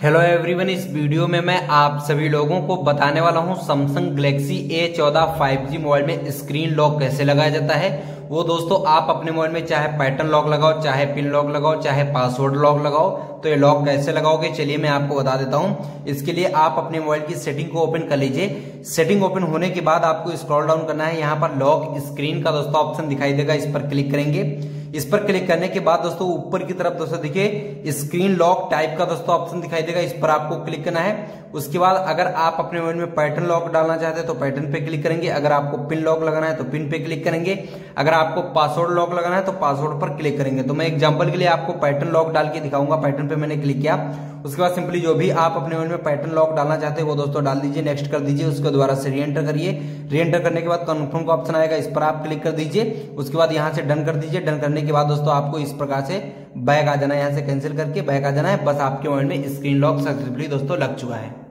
Hello everyone इस video में मैं आप सभी लोगों को बताने वाला हूँ Samsung galaxy galaxy A14 5G mobile में स्क्रीन लॉक कैसे लगाया जाता है। वो दोस्तों, आप अपने मोबाइल में चाहे पैटर्न लॉक लगाओ, चाहे पिन लॉक लगाओ, चाहे पासवर्ड लॉक लगाओ तो ये लॉक कैसे लगाओगे? चलिए मैं आपको बता देता हूँ। इसके लिए आप अपने मोबाइल की सेटिंग को ओपन कर लीजिए। सेटिंग ओपन होने के बाद आपको स्क्रॉल डाउन करना है। यहाँ पर लॉक स्क्रीन का दोस्तों ऑप्शन दिखाई देगा। इस पर क्लिक करेंगे। इस पर क्लिक करने के बाद दोस्तों, ऊपर की तरफ़ दोस्तों देखिए स्क्रीन लॉक टाइप का दोस्तों ऑप्शन दिखाई देगा, इस पर आपको क्लिक करना है। उसके बाद अगर आप अपने मोबाइल में पैटर्न लॉक डालना चाहते हैं तो पैटर्न पे क्लिक करेंगे। अगर आपको पिन लॉक लगाना है तो पिन पे क्लिक करेंगे। अगर आपको पासवर्ड लॉक लगाना है तो पासवर्ड पर क्लिक करेंगे। तो मैं एग्ज़ाम्पल के लिए आपको पैटर्न लॉक डाल के दिखाऊँगा। पैटर्न पे मैंने क्लिक किया। उसके बाद सिंपली जो भी आप अपने मोबाइल में पैटर्न लॉक डालना चाहते हैं, वो दोस्तों डाल दीजिए नेक्स्ट कर दीजिए। उसके द्वारा से री एंटर करिए। री एंटर करने के बाद कन्फर्म का ऑप्शन आएगा, इस पर आप क्लिक कर दीजिए। उसके बाद यहाँ से डन कर दीजिए। डन करने के बाद दोस्तों आपको इस प्रकार से बैग आ जाना है, यहाँ से कैंसिल करके बैग आ जाना है, बस आपके मोबाइल में स्क्रीन लॉक सक्सेसफुली दोस्तों लग चुका है।